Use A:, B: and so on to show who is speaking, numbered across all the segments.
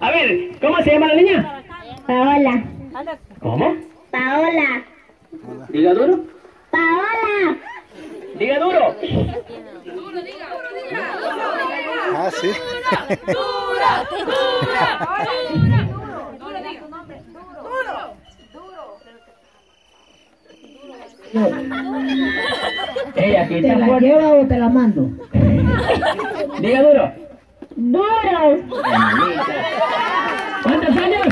A: A ver, ¿cómo se llama la niña?
B: Paola.
A: ¿Cómo?
B: Paola.
A: Diga duro.
B: Paola.
A: Diga duro.
C: Ah, sí.
A: Ella aquí
D: ¿Te la
A: fuerte.
D: lleva o te la mando?
A: Diga duro.
B: Duro.
A: ¿Cuántos años?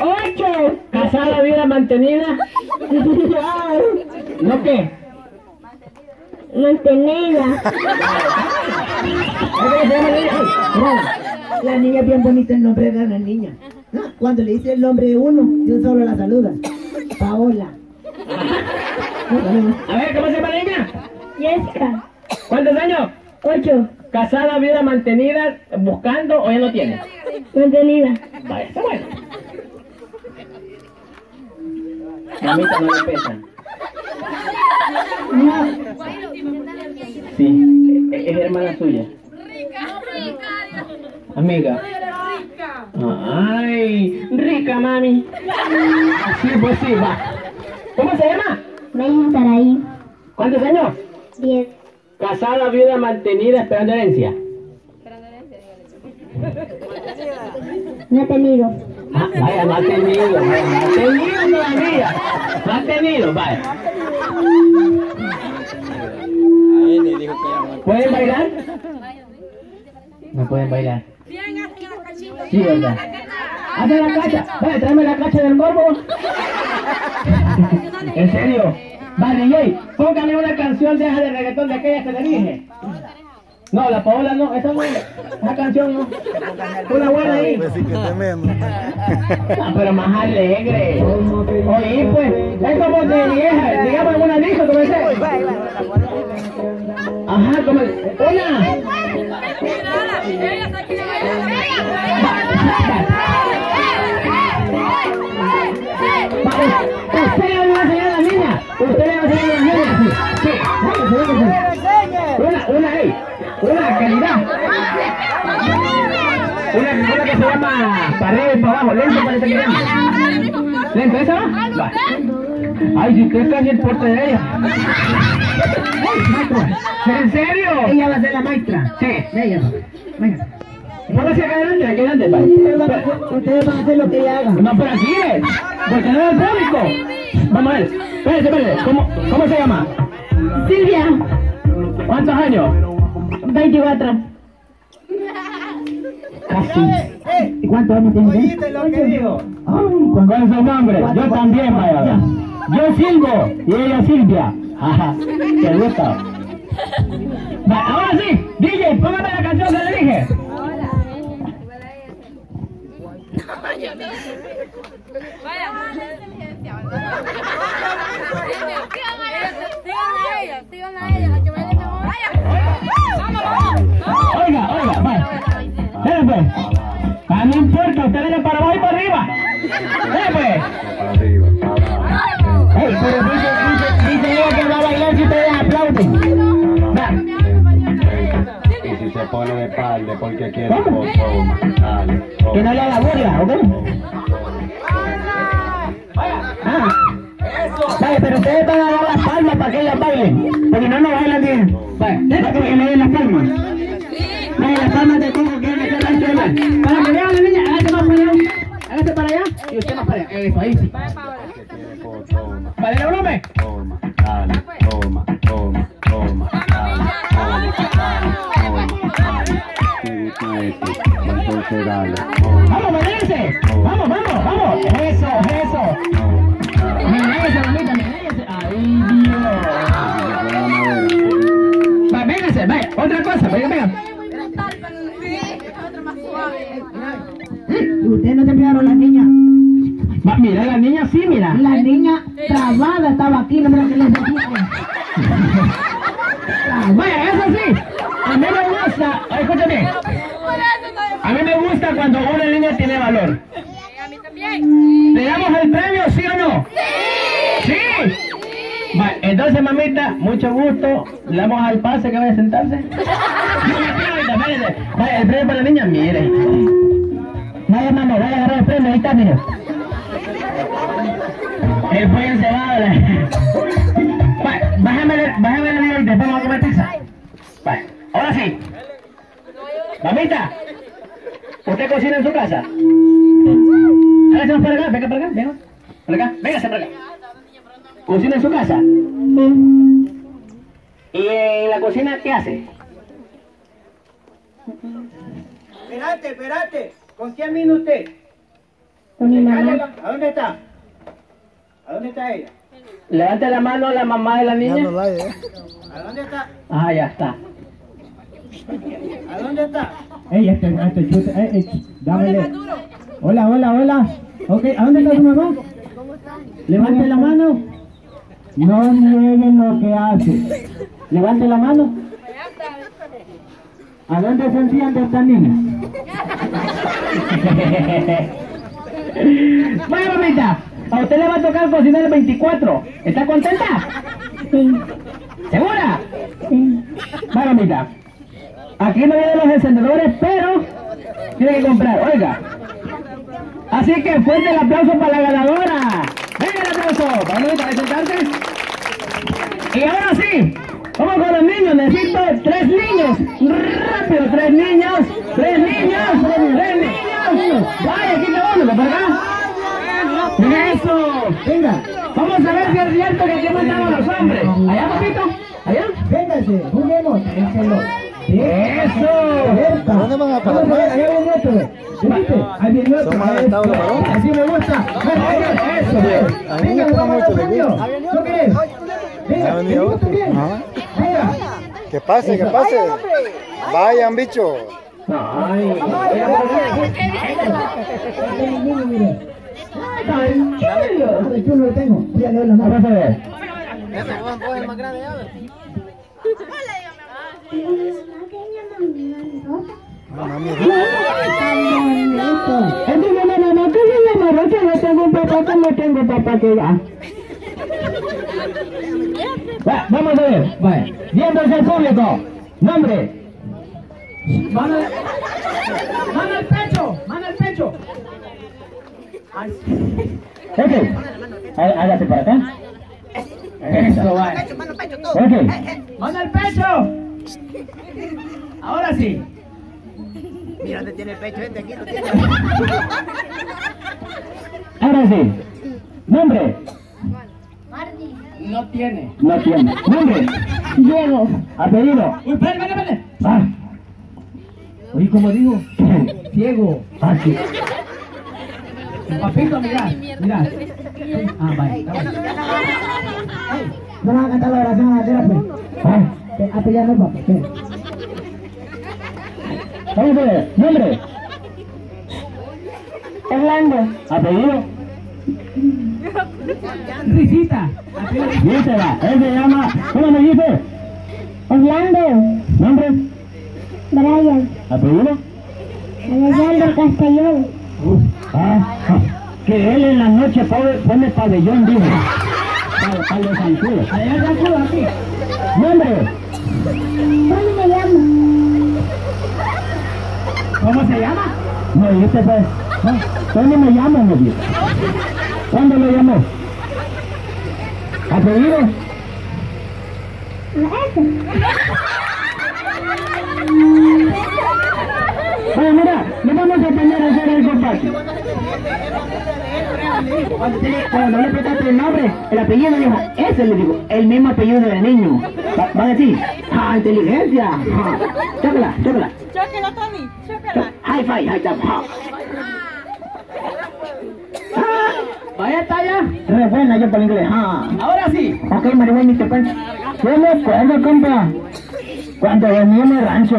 B: Ocho.
A: Casada, vida mantenida. ¿No qué?
B: Mantenida.
A: ¿Cómo se llama la niña?
D: Es bien bonita el nombre de la niña. ¿no? Cuando le dice el nombre de uno, yo solo la saluda. Paola.
A: A ver, ¿cómo se llama la niña?
B: Jessica.
A: ¿Cuántos años?
B: Ocho.
A: Casada, vida mantenida, buscando o ya no tiene.
B: Mantenida.
A: Vaya, está bueno. Mamita no le pesa. Sí, es, es hermana suya. Amiga. Ay, rica mami. Sí, pues sí, va. ¿Cómo se llama?
B: Estar ahí.
A: ¿Cuántos años?
B: Diez.
A: Casada, viuda, mantenida, esperando herencia.
B: No he tenido.
A: Ah, vaya, no ha tenido, vaya, no ha tenido todavía. No ha tenido, vaya. ¿Pueden bailar? No pueden bailar. Sí, verdad. Hazme la cacha. Vaya, tráeme la cacha del morbo. ¿En serio? Vale, póngame una canción de esa de reggaetón de aquella que le dije. No, la Paola no, esa no, esa canción no. Una buena ahí.
C: Pues sí que tremendo.
A: Ah, pero más alegre. Oye, pues, es como de vieja, digamos alguna dijo, como ese. Ajá, como una. Usted le va a enseñar a la niña. Usted le va a enseñar a la niña. Sí, sí. Una, una ahí. Una calidad. Una, una que se llama para arriba y para abajo. Lento parece que llama. ¿Lento esa va? Va. Ay, si usted casi el porte de ella. ¿En serio?
D: Ella va a ser la maestra.
A: Sí.
D: Ella. Venga.
A: Póngase acá adelante, aquí adelante, va.
D: Ustedes van a hacer- lo que ella haga.
A: No, pero aquí es. Porque no es el público. Vamos a ver. Espérate, espérate. ¿Cómo, ¿Cómo se llama?
B: Silvia.
A: ¿Cuántos años?
B: 24.
A: Casi.
D: ¿Y cuántos años tiene?
C: ¿Oíste lo que dijo?
A: ¿Cuál es su nombre? Yo también, vaya. Yo Silvo y ella Silvia. Ajá. ¿Te gusta? Ahora sí, DJ, póngame la canción que le dije. Oiga, oiga, vaya. Ah, no importa, usted le para abajo y para arriba. Dale pues. Ey, pero dice, dice, dice ella que va a bailar si ustedes aplauden.
E: Se pone de espalda porque quiere, pues toma, dale, toma.
A: Que no le haga burla, ¿ok? Ah. Vale, pero ustedes van a dar las palmas para que ellas bailen. Porque no nos bailan bien. Vale, para que le den las palmas. Vale, las palmas de todo que hacer la izquierda. Para que vean la niña, hágase más para allá. Hágase para allá y usted más para allá. Eso, ahí sí. Vale, el volumen.
E: toma, dale, toma, toma, ¿Te? Entonces dale,
A: Vamos, bailense. Vamos, vamos, vamos. Eso, eso. Miren mamita, miren Ay, Dios. Va, véngase, vaya, otra cosa, venga, venga.
D: ¿Y ustedes no se fijaron la niña?
A: Va, mira, la niña sí, mira.
D: La niña trabada estaba aquí, no me que le decía.
A: Vaya, eso sí. A mí me gusta, escúchame. A mí me gusta cuando una niña tiene valor. ¿Le damos el premio, sí o no? ¡Sí! ¡Sí! Va, entonces, mamita, mucho gusto. Le damos al pase que vaya a sentarse. premio para la niña, mire. Vaya, mano, vaya a agarrar el premio, ahí está, mire. El pollo la- Va, Bájame, bájame la vida y después vamos a comer pizza. Va, ahora sí. Mamita, ¿usted cocina en su casa? Hágase para acá, venga para acá, venga. Para acá, véngase para acá. ¿Cocina en su casa? ¿Y en la cocina qué hace?
D: Espérate, espérate. ¿Con quién vino usted?
B: Con mi mamá.
D: Cállala. ¿A dónde está? ¿A dónde está ella?
A: Levante la mano la mamá de la niña.
C: no la hay, ¿eh?
D: ¿A dónde está?
A: Ah, ya está.
D: ¿A dónde está?
F: Ey, este, este chute, eh, eh, dámele. Hola, hola, hola. Ok, ¿a dónde está su mamá? Levante la mano. No nieguen lo que hace. Levante la mano. ¿A dónde se enciende esta niña?
A: Bueno, mamita, a usted le va a tocar cocinar el 24. ¿Está contenta?
B: Sí,
A: ¿Segura?
B: sí.
A: Va, mamita. Aquí no vienen los encendedores, pero tiene que comprar, oiga. Así que fuerte el aplauso para la ganadora. Venga el aplauso. Vamos, a. Y ahora sí, vamos con los niños. Necesito tres niños. Rápido, tres niños. Tres niños. Tres niños. Vaya, aquí está uno, para acá. Eso.
F: Venga,
A: Vamos a ver si es cierto que aquí a los hombres. Allá, papito. Allá.
F: véngase, juguemos.
A: Eso.
C: ¿Dónde van a parar?
F: Vamos, allá viene otro. ¿Viste? Ahí viene otro.
C: Más.
F: Así me gusta. Eso.
C: A mí me gusta
F: vamos
C: mucho de gusto.
F: ¿Tú qué es? Venga,
C: venía
F: venga.
C: Que pase, que pase. Vayan, bicho.
A: Ay.
F: Tranquilo. Yo no lo tengo. Voy a leer la mano.
A: Vamos a ver.
C: Mami,
A: que yo me amarré que no no ya. Va, vamos a ver. Vaya. Miembros del público. Nombre.
D: Mano, mano al pecho, mano al pecho.
A: Ok. Há- Hágase para acá. Eso, va. Ok.
D: Mano al pecho. Ahora sí.
A: Ahora sí. Nombre.
D: No tiene.
A: No tiene. Nombre.
B: Diego.
A: Apellido.
D: Uy, espérate, espérate.
A: Ah.
F: Oye, como digo, ciego.
A: Ah, sí.
D: Papito, mira, mira. Ah, vaya. está bueno.
F: Vamos a cantar la oración a la tierra, pues.
A: Ah.
F: Apoyarme, papá.
A: Ver. Nombre.
B: Orlando.
A: Apellido.
D: Risita.
A: Dice va. Él se llama. ¿Cómo me dice?
B: Orlando.
A: Nombre.
B: Brian.
A: Apellido.
B: Alejandro Castellón.
A: Ah, ah, que él en la noche pone, pone pabellón, dijo. Para, para los zancudos.
D: Allá el zancudo, aquí.
A: Nombre.
B: ¿Cómo me llamo?
D: ¿Cómo se llama?
A: No, dice pues. No, ¿Dónde me llamo, me dice? ¿Cuándo lo llamó? ¿Apellido? Bueno, mira, le vamos a poner a hacer algo fácil. Cuando, le preguntaste el nombre, el apellido, dijo, ese le digo, el mismo apellido del niño. Va, va a decir, ¡ah, inteligencia! Ah, chócala, chócala.
G: Chócala,
A: High five. Ah.
D: Vaya, está allá.
A: Re buena yo para el inglés. Ah.
D: Ahora sí.
A: Ok, marihuana, te cuento. Yo me acuerdo, compa. Cuando venía en el rancho.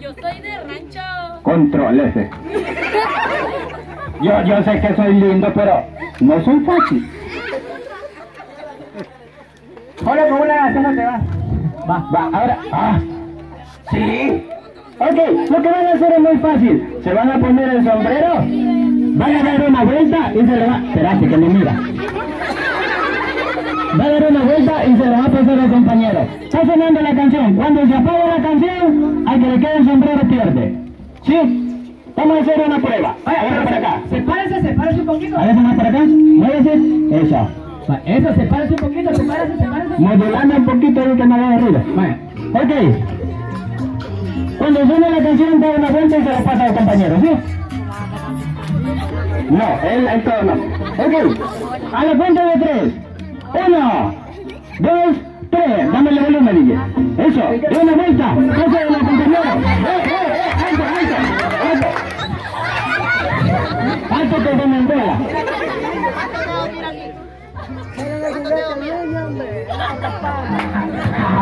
G: Yo soy de rancho.
A: Contrólese. Yo, yo sé que soy lindo, pero no soy fácil. Ahora con una hacemos te va. Va, va, ahora. Ah, sí. Ok, lo que van a hacer es muy fácil. Se van a poner el sombrero, van a dar una vuelta y se le va. Espérate que me mira. Va a dar una vuelta y se le va a pasar al compañero. Está sonando la canción. Cuando se apaga la canción, al que le quede el sombrero pierde. ¿Sí? Vamos a hacer una prueba. Vaya, para acá.
F: Sepárese, sepárese un poquito.
A: A ver, más para acá. Muévese. Eso.
F: Eso, sepárese un poquito, sepárese, sepárese.
A: Modulando un poquito el que me haga ruido.
F: Vaya.
A: Ok. Cuando suena la canción, da una vuelta y se la pasa al compañero, ¿sí? No, él, él todo no. Ok. A la cuenta de tres. Uno, dos, tres. Dame el volumen, DJ. Eso. De una vuelta. Pásale al compañero. ¡Eh, eh, eh! ¡Alto, alto! ¡Alto! ¡Alto que se me envuela!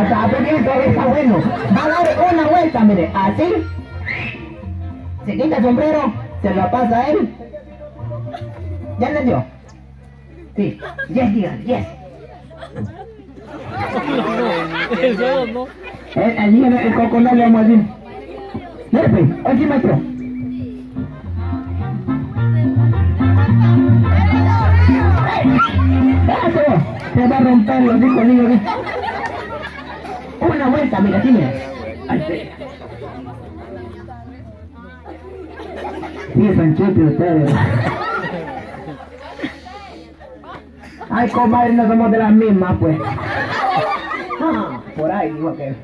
A: Hasta poquito está bueno. Va a dar una vuelta, mire, así. Se quita el sombrero, se lo pasa a él. ¿Ya entendió? Sí. Yes, diga, yes. El, el niño, el coco no le vamos a decir. Mire, pues, aquí maestro. ¡Eso! Se va a romper los hijos, niño. Vuelta, mira, sí, mira. Sí, Sanchete, ustedes. Ay, comadre, no somos de las mismas, pues. Por ahí, digo que.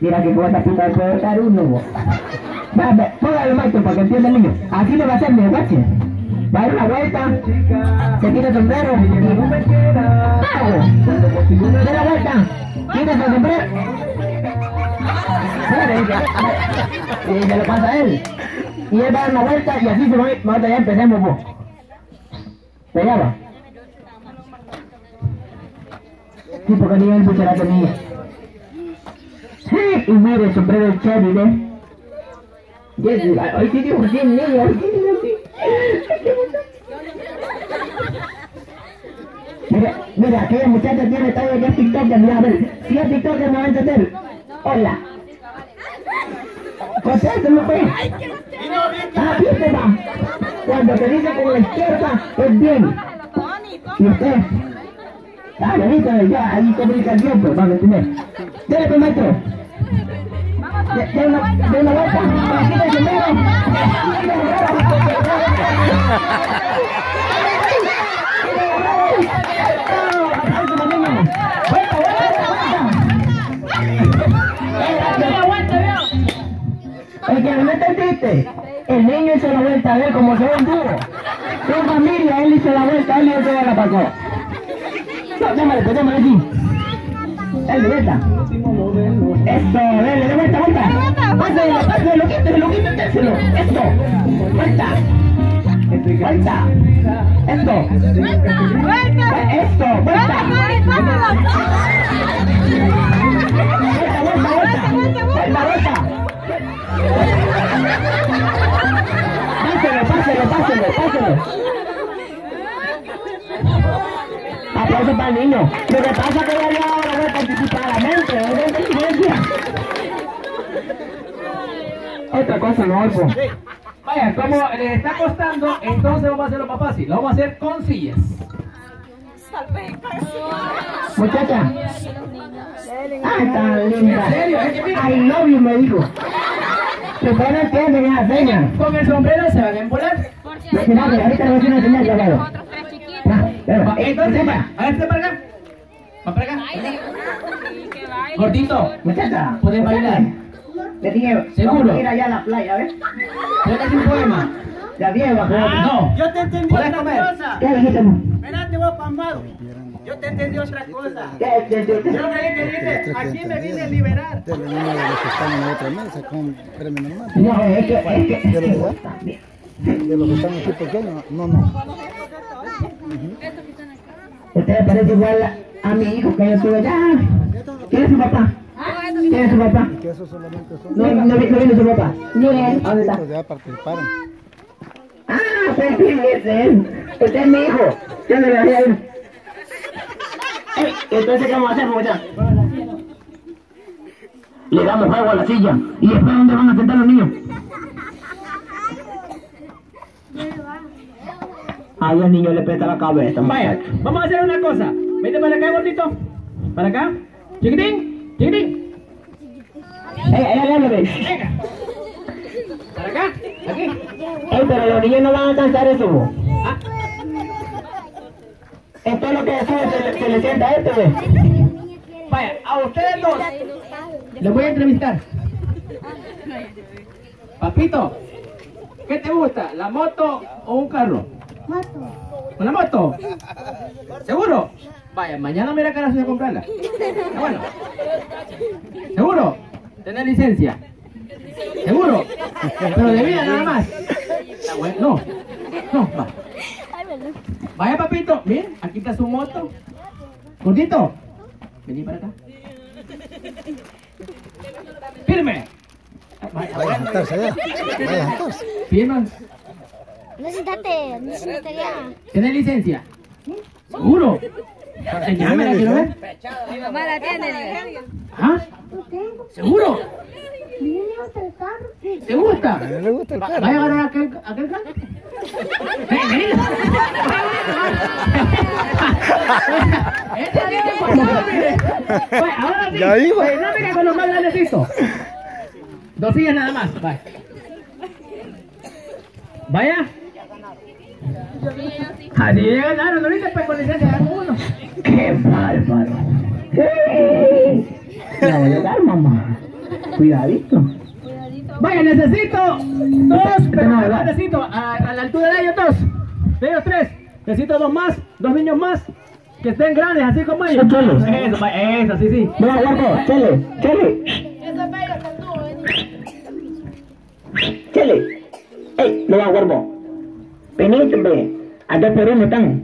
A: Mira que con esta puta puede dar uno, vos. Póngale, maestro, para que entienda el niño. Así le va a hacer, mira, gache. Va a dar una vuelta, se quita el sombrero. ¡Pago! ¡De la vuelta! A ver. Y se lo pasa a él. Y él va a dar una vuelta y así se va a ya empecemos, vos. Pegaba. Sí, porque ni él se la tenía. Sí, y mire el sombrero del Chevy. Yes, hoy digo sí, niño, hoy sí digo sí. Mira, mira, aquella muchacha tiene talla ya TikTok, mira, a ver, si es TikTok me va a entender. Hola. Contéstame, pues. Ah, ¿viste, va? Cuando te dice con la izquierda, es bien. ¿Y usted? Ah, lo viste, ya, ahí comunicación, pues, vamos a entender. Dele, pues, maestro. Una, de una vuelta. Entendiste, el niño hizo la vuelta a ver como se ve un dúo. Su familia, él hizo la vuelta, él hizo la pasó. No, démosle, pues aquí. Él de vuelta. Esto, dale, de vuelta, vuelta. Páselo, páselo, quítelo, quítelo. Esto, vuelta. Vuelta. Esto. Esto, vuelta. Vuelta, vuelta, para el niño. Lo que pasa es que ya lleva ahora vuelta anticipadamente, es de inteligencia. Otra cosa, no, Alfo.
F: Vaya, como le está costando, entonces vamos a hacerlo más fácil. Lo vamos a hacer con sillas.
A: Muchacha. Ay, tan linda.
F: ¿En serio? Es que mira.
A: I love you, me dijo. Se pueden entienden esa seña.
F: Con el sombrero se van a embolar.
A: Mira, que ahorita le voy a hacer una señal, ya
F: Entonces, va, háganse para acá. Va para acá. Gordito,
A: Muchacha.
F: ¿puedes bailar?
A: Le dije,
F: ¿Seguro?
A: vamos a ir allá a la playa,
F: te un poema.
A: La vieja,
F: No.
H: Yo te entendí
F: ¿Puedes
H: otra
F: comer?
H: cosa.
A: ¿Qué dijiste?
H: Espérate, vos, pambado. Yo te entendí otra cosa.
A: ¿Qué, qué, qué, qué?
H: Yo creí que dice, aquí me vine a liberar.
C: De los niños de los que están en la otra mesa con premio normal.
A: No, es que, es que,
C: ¿De los de
A: también.
C: De los que están aquí pequeños, no, no.
A: Usted parece igual a mi hijo que yo tuve allá. ¿Quién es su papá? ¿Quién es su papá? No, no, vi- no viene su papá. Bien. ¿Dónde está?
C: ya participaron.
A: Ah, pues sí, ese es él. Usted es mi hijo. Yo le voy a ir. Ey, entonces, ¿qué vamos a hacer, muchachos? Le damos juego a la silla. ¿Y después dónde van a sentar los niños? El niño le peta la cabeza.
F: Vaya, vamos a hacer una cosa. Vete para acá, gordito. Para acá. Chiquitín, chiquitín.
A: Ey, ey, ey, ey, ey.
F: Venga.
A: Ey, pero los niños no van a alcanzar eso. Ah. Esto es lo que se, le- se le sienta a este.
F: Vaya, a ustedes dos les voy a entrevistar. Papito, ¿qué te gusta? ¿La moto o un carro? ¿Una moto? ¿Seguro? Vaya, mañana me irá a casa a comprarla. Ah, bueno. ¿Seguro? ¿Tener licencia? ¿Seguro? Pero de vida nada más. No, no, va. Vaya papito, miren, aquí está su moto. Gordito, vení para acá. Firme. Vaya,
C: Vaya. Vaya.
F: Firme.
B: No siéntate, no siéntate ya.
F: ¿Tienes licencia? ¿Seguro? Enséñame, la quiero ver.
G: Mi mamá la tiene.
F: ¿Ah? ¿Seguro?
B: Carro.
F: ¿Te gusta?
C: Le gusta el
F: Va- ¿Vaya a
C: carro.
F: agarrar aquel, aquel carro? Este tiene mire. Ahora sí.
C: Ya
F: con los más grandecitos. Dos sillas nada más. Vaya. Vaya. Así ganaron, ahorita pues con licencia de uno.
A: ¡Qué bárbaro! La voy a dar, mamá. Cuidadito.
F: Vaya, necesito dos, pero
A: No,
F: no,
A: va.
F: necesito a, a la altura de ellos dos. De ellos tres. Necesito dos más, dos niños más. Que estén grandes, así como ellos.
A: Son cholos.
F: Eso, eso, sí, sí.
A: Mira, guapo, chele, chele. Chele. Ey, lo va, guapo. Venite, hombre. A dos por uno están.